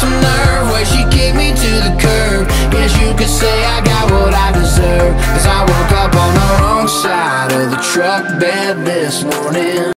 some nerve when she kicked me to the curb. Guess you could say I got what I deserve. Cause I woke up on the wrong side of the truck bed this morning.